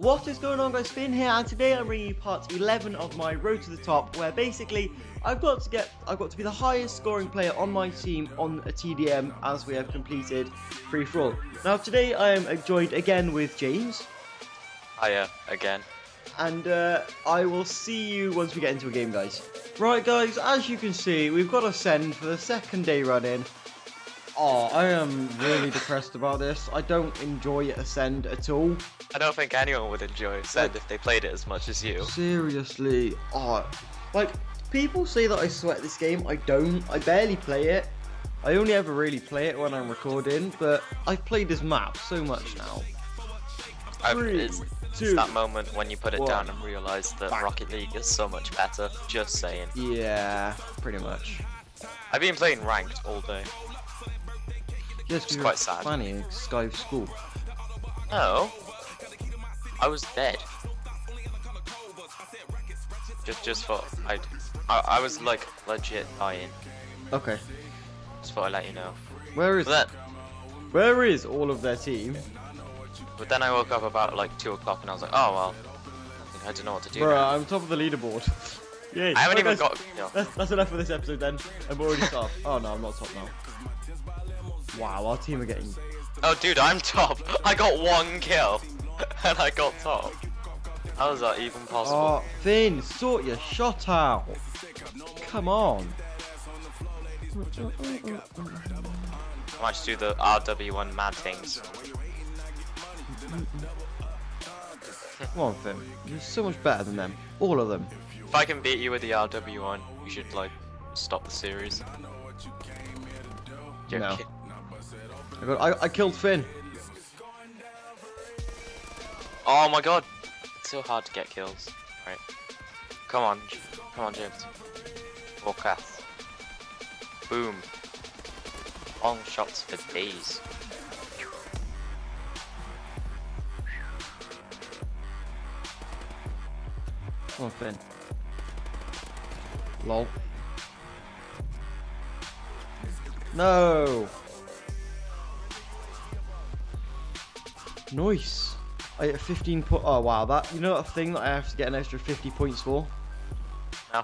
What is going on guys, Finn here and today I'm bringing you part 11 of my Road to the Top where basically I've got to get, I've got to be the highest scoring player on my team on a TDM as we have completed free for all. Now today I am joined again with James. Hiya, again. And uh, I will see you once we get into a game guys. Right guys, as you can see we've got Ascend for the second day running. Oh, I am really depressed about this. I don't enjoy Ascend at all. I don't think anyone would enjoy Ascend if they played it as much as you. Seriously, oh, like people say that I sweat this game. I don't. I barely play it. I only ever really play it when I'm recording, but I've played this map so much now. Three, it's, two, it's that moment when you put it one. down and realise that Bang. Rocket League is so much better. Just saying. Yeah, pretty much. I've been playing ranked all day. Yes, It's quite sad. Funny, in Sky School. No. I was dead. Just, just thought I'd. I, I was like legit dying. Okay, Just thought I'd let you know. where is that? where is all of their team? but then I woke up about like two o'clock and I was like, oh well. I don't know what to do. Now. I'm top of the leaderboard. Yay. I haven't Right, even guys, got. That's, that's enough for this episode then. I'm already top. Oh no, I'm not top now. Wow, our team are getting. Oh, dude, I'm top. I got one kill, and I got top. How is that even possible? Oh, Finn, sort your shot out. Come on. I might just do the RW1 mad things. Come on, Finn. You're so much better than them. All of them. If I can beat you with the RW1, you should like stop the series. No. Joking. I got. I, I killed Finn. Oh my god, it's so hard to get kills. Right. Come on, come on, James. Warcraft. Boom. Long shots for days. Come on, Finn. Lol. No. Nice. I get 15 po- Oh wow, that you know that thing that I have to get an extra 50 points for? No.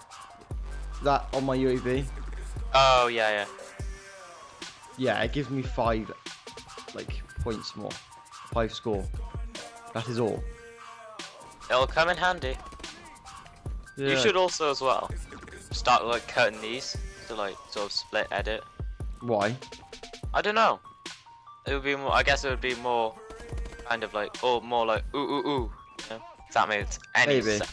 That on my UAV? Oh yeah, yeah. Yeah, it gives me five like points more. Five score. That is all. It'll come in handy. You should also as well start like cutting these to like sort of split edit. Why? I don't know. It would be more. I guess it would be more kind of like or more like ooh ooh ooh. You know? If that makes any Maybe. se-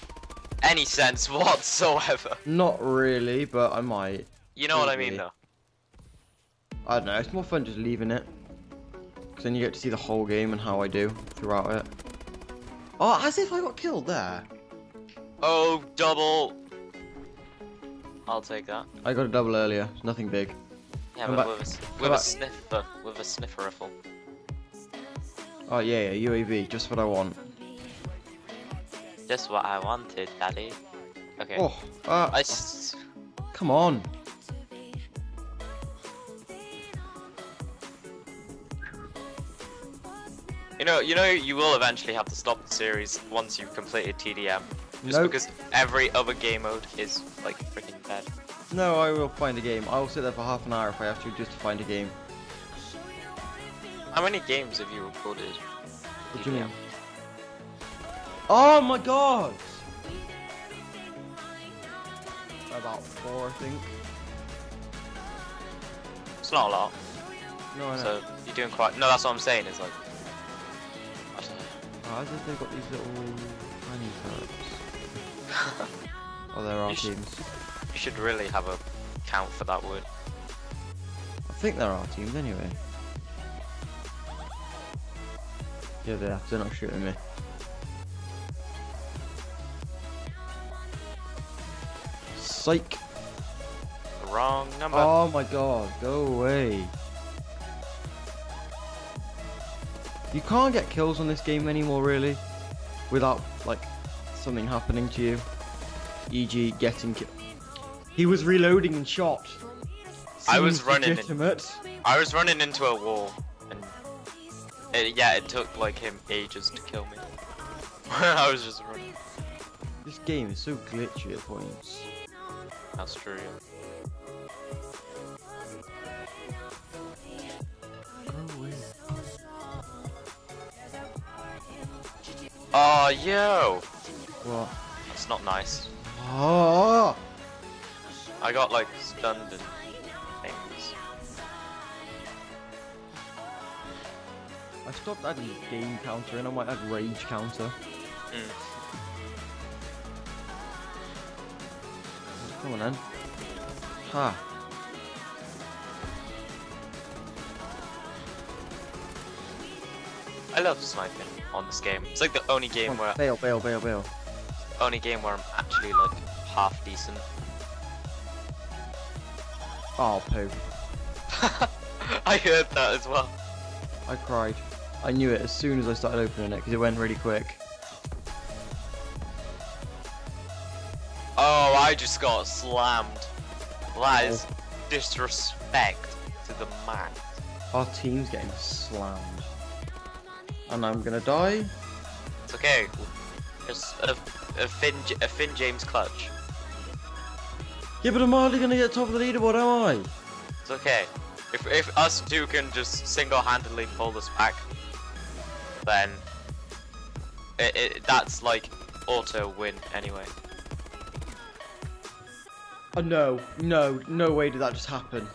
any sense whatsoever. Not really, but I might. You know what I mean though. I don't know, it's more fun just leaving it. Because then you get to see the whole game and how I do throughout it. Oh, as if I got killed there. Oh double. I'll take that. I got a double earlier, nothing big. Yeah, Come but back- with a, with a sniffer, with a sniffer rifle. Oh yeah, yeah, UAV, just what I want. Just what I wanted, Daddy. Okay. Oh, uh, I s- come on. You know, you know, you will eventually have to stop the series once you've completed TDM, just Nope. because every other game mode is like freaking bad. No, I will find a game. I will sit there for half an hour if I have to just to find a game. How many games have you recorded? What do you mean? Oh my god! About four, I think. It's not a lot, No, I know. so you're doing quite. No, that's what I'm saying. It's like, I don't know. Oh, as they got these little tiny perks. Oh, there are You should- teams. you should really have a count for that word. I think there are teams anyway. Yeah, they are. They're not shooting me. Psych. Wrong number. Oh my god, go away. You can't get kills on this game anymore, really, without, like, something happening to you. E.g., getting killed. He was reloading and shot. I was Seems running in- I was running into a wall, it, yeah, it took like him ages to kill me. I was just running. This game is so glitchy at points. That's true. Oh, yo! What? That's not nice. Oh! I got like stunned and I stopped adding game counter and I might add rage counter. Mm. Come on then. Ha. I love sniping on this game. It's like the only game Come where bail, bail, bail, bail. only game where I'm actually like half decent. Oh, poo. I heard that as well. I cried. I knew it as soon as I started opening it because it went really quick. Oh, I just got slammed. That is oh. disrespect to the max. Our team's getting slammed. And I'm gonna die. It's okay. Just a, a Finn a Finn James clutch. Yeah, but I'm hardly gonna get top of the leaderboard, am I? It's okay. If if us two can just single-handedly pull this back, then it, it that's like auto win anyway. Oh no, no, no way did that just happen.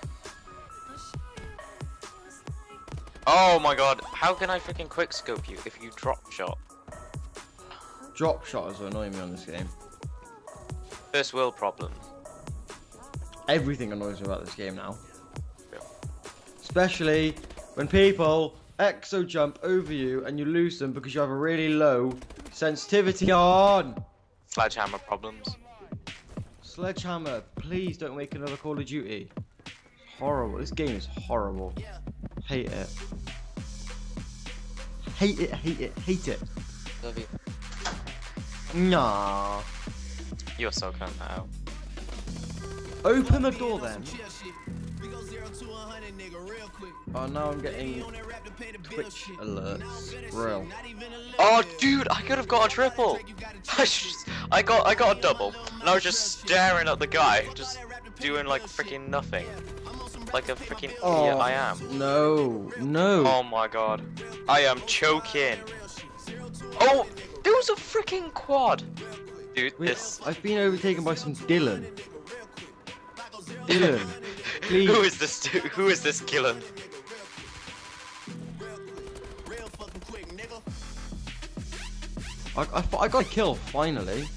Oh my god, how can I freaking quickscope you if you drop shot? Drop shot is what annoying me on this game. First world problem. Everything annoys me about this game now. Yeah. Especially when people exo jump over you and you lose them because you have a really low sensitivity on. Sledgehammer problems. Sledgehammer, please don't make another Call of Duty. Horrible. This game is horrible. Hate it. Hate it, hate it, hate it. Love you. Nah. You're so cunt now. Open the door then. Oh, now I'm getting Twitch alerts. Real. Oh, dude, I could have got a triple. I just, I got, I got a double, and I was just staring at the guy, just doing like freaking nothing, like a freaking Oh, idiot I am. No, no. Oh my god, I am choking. Oh, there was a freaking quad, dude. Wait, This. I've been overtaken by some Dylan. Dylan, please. Who is this? dude? Who is this killing? I, I, I got a kill finally.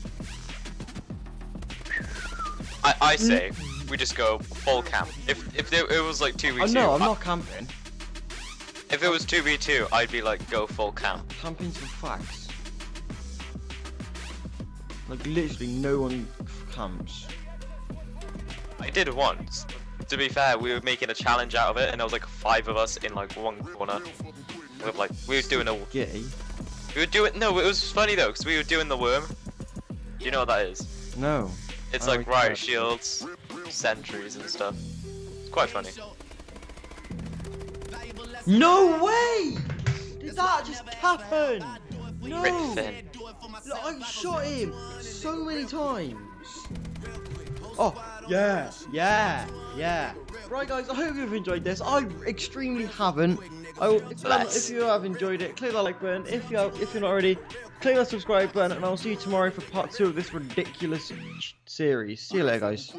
I, I say we just go full camp. If if there, it was like two v Oh two, no, I'm not camping. if it was two v two, I'd be like go full camp. Camping's for facts. Like literally no one camps. I did once. To be fair, we were making a challenge out of it, and there was like five of us in like one corner. With like we were doing a, Gay? we were doing no, it was funny though, because we were doing the worm. Do you know what that is? No. It's like riot shields, sentries, and stuff. It's quite funny. No way! Did that just happen? No! Look, I shot him so many times. Oh, yeah, yeah, yeah. Right, guys, I hope you've enjoyed this. I extremely haven't. I will, if, um, if you have enjoyed it, click that like button. If you have, if you're not already, click that subscribe button, and I'll see you tomorrow for part two of this ridiculous series. See you later, guys.